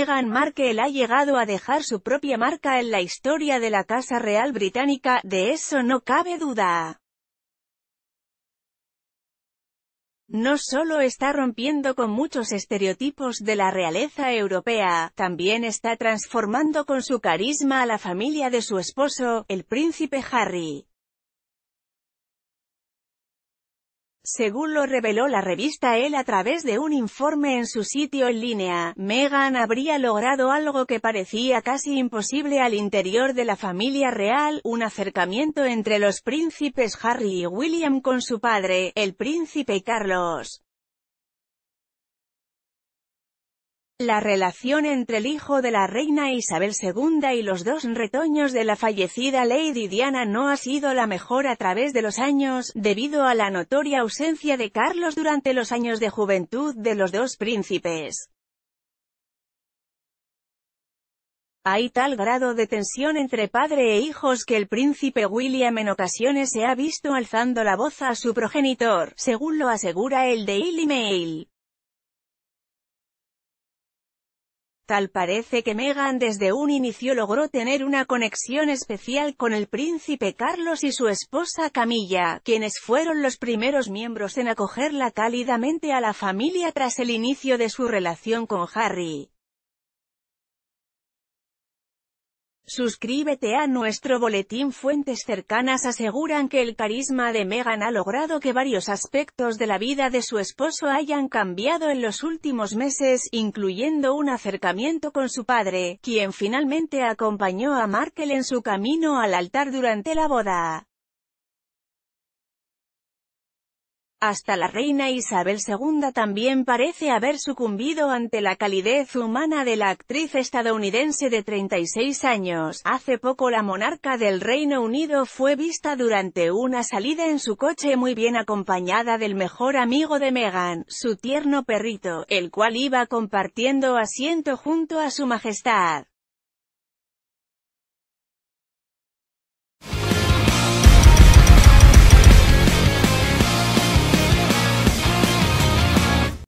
Meghan Markle ha llegado a dejar su propia marca en la historia de la Casa Real Británica, de eso no cabe duda. No solo está rompiendo con muchos estereotipos de la realeza europea, también está transformando con su carisma a la familia de su esposo, el príncipe Harry. Según lo reveló la revista Elle a través de un informe en su sitio en línea, Meghan habría logrado algo que parecía casi imposible al interior de la familia real, un acercamiento entre los príncipes Harry y William con su padre, el príncipe Carlos. La relación entre el hijo de la reina Isabel II y los dos retoños de la fallecida Lady Diana no ha sido la mejor a través de los años, debido a la notoria ausencia de Carlos durante los años de juventud de los dos príncipes. Hay tal grado de tensión entre padre e hijos que el príncipe William en ocasiones se ha visto alzando la voz a su progenitor, según lo asegura el Daily Mail. Tal parece que Meghan desde un inicio logró tener una conexión especial con el príncipe Carlos y su esposa Camilla, quienes fueron los primeros miembros en acogerla cálidamente a la familia tras el inicio de su relación con Harry. Suscríbete a nuestro boletín Fuentes cercanas aseguran que el carisma de Meghan ha logrado que varios aspectos de la vida de su esposo hayan cambiado en los últimos meses, incluyendo un acercamiento con su padre, quien finalmente acompañó a Markle en su camino al altar durante la boda. Hasta la reina Isabel II también parece haber sucumbido ante la calidez humana de la actriz estadounidense de 36 años. Hace poco la monarca del Reino Unido fue vista durante una salida en su coche muy bien acompañada del mejor amigo de Meghan, su tierno perrito, el cual iba compartiendo asiento junto a su majestad.